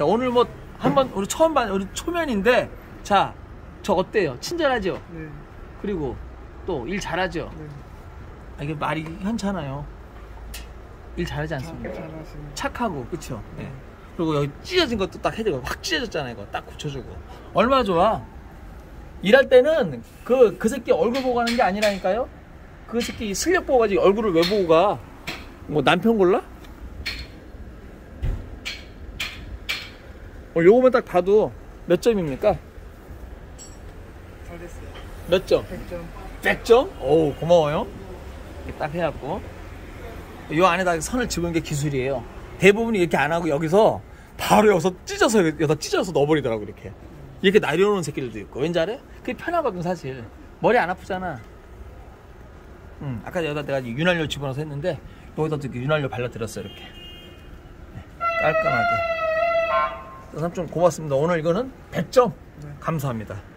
자 오늘 뭐 한번 우리 처음 반 우리 초면인데 자 저 어때요? 친절하죠? 네. 그리고 또 일 잘하죠? 네. 아, 이게 말이 현찮아요. 일 잘하지 않습니까? 잘하시네. 착하고 그쵸? 네. 그리고 여기 찢어진 것도 딱 해주고 확 찢어졌잖아요. 이거 딱 붙여주고 얼마나 좋아? 일할 때는 그그 새끼 얼굴 보고 가는 게 아니라니까요. 그 새끼 슬력 보고 가지 얼굴을 왜 보고 가? 뭐 남편 골라? 어, 요거만 딱 봐도 몇 점입니까? 잘했어요. 몇 점? 100점. 100점? 오 고마워요 이렇게 딱 해갖고 요 안에다 선을 집은 게 기술이에요 대부분이 이렇게 안 하고 여기서 바로 여기서 찢어서 여기다 찢어서 넣어버리더라고 이렇게 이렇게 내려오는 새끼들도 있고 왠지 알아요? 그게 편하거든 사실 머리 안 아프잖아 음, 아까 여기다 내가 윤활유 집어넣어서 했는데 여기다 윤활유 발라드렸어 이렇게 네, 깔끔하게 삼촌 고맙습니다 오늘 이거는 100점 네. 감사합니다